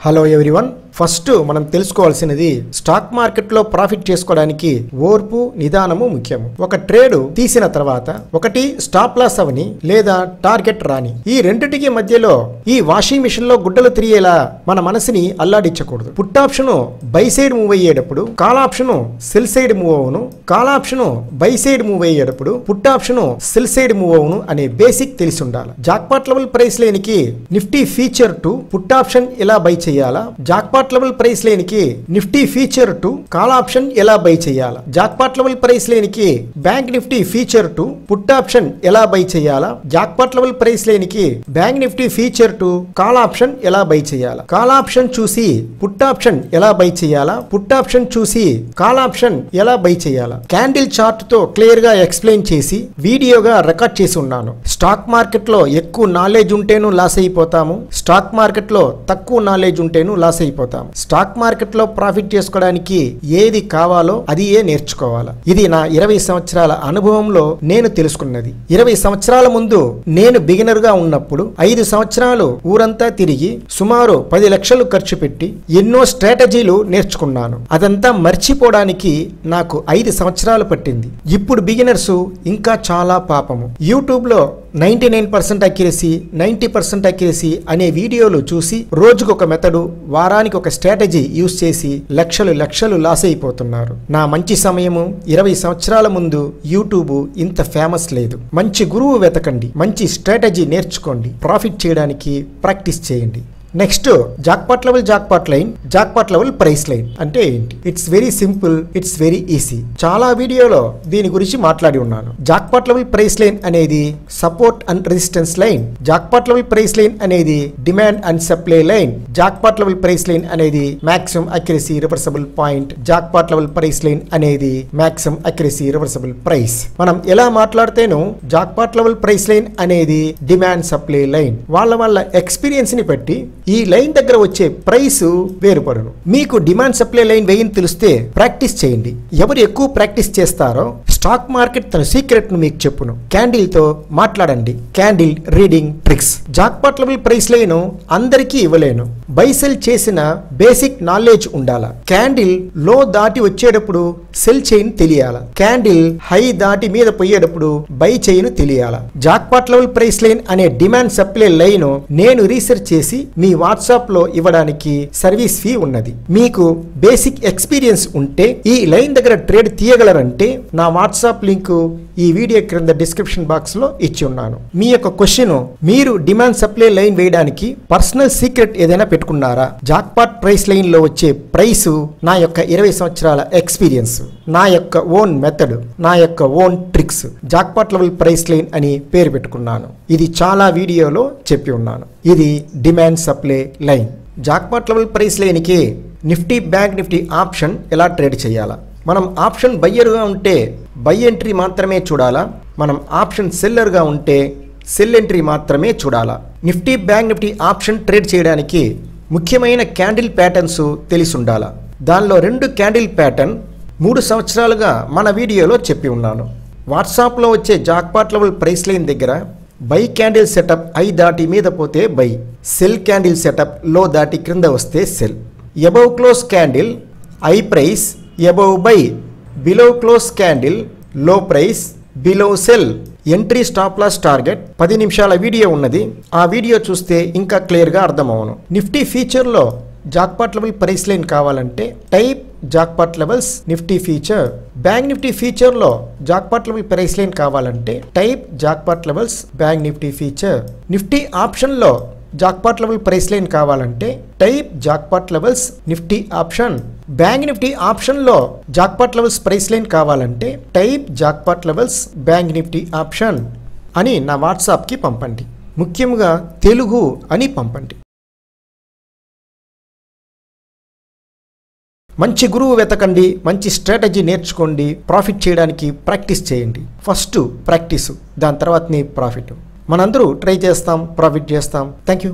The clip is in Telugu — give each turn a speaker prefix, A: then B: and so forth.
A: Hello everyone. ఫస్ట్ మనం తెలుసుకోవాల్సినది స్టాక్ మార్కెట్లో ప్రాఫిట్ చేసుకోవడానికి ఓర్పు నిదానము ముఖ్యం ఒక ట్రేడ్ తీసిన తర్వాత ఒకటి స్టాప్ లాస్ అవని లేదా టార్గెట్ రాని ఈ రెండిటికి మధ్యలో ఈ వాషింగ్ మిషన్లో గుడ్డలు తిరిగేలా మన మనసుని అల్లాడించకూడదు put option buy side move అయ్యేటప్పుడు call option sell side move అవును. Call option buy side move అయ్యేటప్పుడు put option sell side move అవును అనే బేసిక్ తెలిసి ఉండాలి. Jackpot level price లేనికి nifty future to put option ఎలా బై చేయాలా? Jackpot level price లేనికి nifty future to call option ఎలా బై చేయాలా? Jackpot level price లేనికి bank nifty future to put option ఎలా బై చేయాలా? Jackpot level price లేనికి bank nifty future to call option ఎలా బై చేయాలా? కాల్ ఆప్షన్ చూసి పుట్ ఆప్షన్ ఎలా బై చేయాలా? పుట్ ఆప్షన్ చూసి కాల్ ఆప్షన్ ఎలా బై చేయాలా? క్యాండిల్ చార్ట్తో క్లియర్గా ఎక్స్ప్లెయిన్ చేసి వీడియోగా రికార్డ్ చేసి ఉన్నాను. స్టాక్ మార్కెట్లో ఎక్కువ నాలెడ్జ్ ఉంటేను లాస్ అయిపోతాము. స్టాక్ మార్కెట్లో తక్కువ నాలెడ్జ్ ఉంటేను లాస్ అయిపోతాము. స్టాక్ మార్కెట్లో ప్రాఫిట్ చేసుకోవడానికి ఏది కావాలో అది ఏ నేర్చుకోవాలా. ఇది నా ఇరవై సంవత్సరాల అనుభవంలో నేను తెలుసుకున్నది. ఇరవై సంవత్సరాల ముందు నేను బిగినర్గా ఉన్నప్పుడు ఐదు సంవత్సరాలు ఊరంతా తిరిగి సుమారు పది లక్షలు ఖర్చు పెట్టి ఎన్నో స్ట్రాటజీలు నేర్చుకున్నాను. అదంతా మర్చిపోవడానికి నాకు ఐదు సంవత్సరాలు పట్టింది. ఇప్పుడు బిగినర్స్ ఇంకా చాలా పాపము. YouTube ninety ninety nine percent accuracy ninety percent accuracy అనే వీడియోలు చూసి రోజుకు ఒక మెథడు వారానికి ఒక స్ట్రాటజీ యూస్ చేసి లక్షలు లక్షలు లాస్ అయిపోతున్నారు. నా మంచి సమయము ఇరవై సంవత్సరాల ముందు యూట్యూబ్ ఇంత ఫేమస్ లేదు. మంచి గురువు వెతకండి మంచి స్ట్రాటజీ నేర్చుకోండి ప్రాఫిట్ చేయడానికి ప్రాక్టీస్ చేయండి. Next jackpot level jackpot line jackpot level price line అంటే ఏంటి? It's very simple it's very easy చాలా వీడియోలో దీని గురించి మాట్లాడి ఉన్నాను. జాక్పాట్ లెవెల్ ప్రైస్ లైన్ అనేది support and resistance line jackpot level price line అనేది demand and supply line jackpot level price line అనేది maximum accuracy reversible point jackpot level price line అనేది మాక్సిమం అక్యురసీ రివర్సబుల్ ప్రైస్ మనం ఎలా మాట్లాడితేనో జాక్పాట్ లెవెల్ ప్రైస్ లైన్ అనేది డిమాండ్ సప్లై లైన్ వాళ్ళ వాళ్ళ ఎక్స్పీరియన్స్ని బట్టి ఈ లైన్ దగ్గర వచ్చే ప్రైస్ వేరుపడును. మీకు డిమాండ్ సప్లై లైన్ వేయని తెలిస్తే ప్రాక్టీస్ చేయండి. ఎవరు ఎక్కువ ప్రాక్టీస్ చేస్తారో స్టాక్ మార్కెట్ తన సీక్రెట్ను మీకు చెప్పును. క్యాండిల్తో మాట్లాడండి. Candle reading tricks jackpot level price line అందరికీ ఇవ్వలేను. బైసెల్ చేసిన బేసిక్ నాలెడ్జ్ ఉండాల? క్యాండిల్లో దాటి వచ్చేటప్పుడు సెల్ చైన్ తెలియాల? క్యాండిల్ హై దాటి మీద పోయేటప్పుడు బై చైన్ తెలియాల? జాక్పాట్ లెవెల్ ప్రైస్ లైన్ అనే డిమాండ్ సప్లై లైన్ నేను రీసెర్చ్ చేసి మీ వాట్సాప్లో ఇవ్వడానికి సర్వీస్ ఫీ ఉన్నది. మీకు బేసిక్ ఎక్స్పీరియన్స్ ఉంటే ఈ లైన్ దగ్గర ట్రేడ్ తీయగలరంటే నా వాట్సాప్ లింక్ ఈ వీడియో క్రింద డిస్క్రిప్షన్ బాక్స్లో ఇచ్చి ఉన్నాను. మీ యొక్క క్వశ్చన్ మీరు డిమాండ్ సప్లై లైన్ వేయడానికి పర్సనల్ సీక్రెట్ ఏదైనా పెట్టుకున్నారా? జాక్పాట్ ప్రైస్ లైన్లో వచ్చే ప్రైస్ నా యొక్క ఇరవై సంవత్సరాల ఎక్స్పీరియన్స్ నా యొక్క ఓన్ మెథడ్ నా యొక్క own tricks jackpot level price line అని పేరు పెట్టుకున్నాను. ఇది చాలా వీడియోలో చెప్పి ఉన్నాను. ఇది demand supply line. Jackpot level price లైన్కి నిఫ్టీ బ్యాంక్ నిఫ్టీ ఆప్షన్ ఎలా ట్రేడ్ చేయాలా? మనం ఆప్షన్ బయ్యర్గా ఉంటే బై ఎంట్రీ మాత్రమే చూడాలా? మనం ఆప్షన్ సెల్లర్గా ఉంటే సెల్ ఎంట్రీ మాత్రమే చూడాలా? Nifty bank nifty option trade చేయడానికి ముఖ్యమైన క్యాండిల్ ప్యాటర్న్స్ తెలిసి ఉండాలా దానిలో రెండు క్యాండిల్ ప్యాటర్న్ మూడు సంవత్సరాలుగా మన వీడియోలో చెప్పి ఉన్నాను. వాట్సాప్లో వచ్చే జాక్పాట్ లెవెల్ ప్రైస్ లైన్ దగ్గర బై క్యాండిల్ సెటప్ ఐ దాటి మీద పోతే బై సెల్ క్యాండిల్ సెటప్లో దాటి క్రింద వస్తే sell. Above close candle high price above buy below close క్యాండిల్లో price below sell entry stop loss target పది నిమిషాల వీడియో ఉన్నది. ఆ వీడియో చూస్తే ఇంకా క్లియర్గా అర్థమవును. నిఫ్టీ ఫీచర్లో జాక్పాట్ లెవెల్ ప్రైస్ లైన్ కావాలంటే type jackpot levels nifty future bank nifty ఫీచర్లో jackpot level price line కావాలంటే type jackpot levels bank nifty future nifty ఆప్షన్లో జాక్పాట్ లెవెల్ ప్రైస్ లైన్ కావాలంటే type jackpot levels nifty option bank nifty ఆప్షన్లో జాక్పాట్ లెవెల్స్ ప్రైస్ లైన్ కావాలంటే type jackpot levels bank nifty option అని నా వాట్సాప్కి పంపండి. ముఖ్యంగా తెలుగు అని పంపండి. మంచి గురువు వెతకండి మంచి స్ట్రాటజీ నేర్చుకోండి ప్రాఫిట్ చేయడానికి ప్రాక్టీస్ చేయండి. ఫస్ట్ ప్రాక్టీసు దాని తర్వాతనే ప్రాఫిట్ మనందరూ ట్రై చేస్తాం ప్రాఫిట్ చేస్తాం. Thank you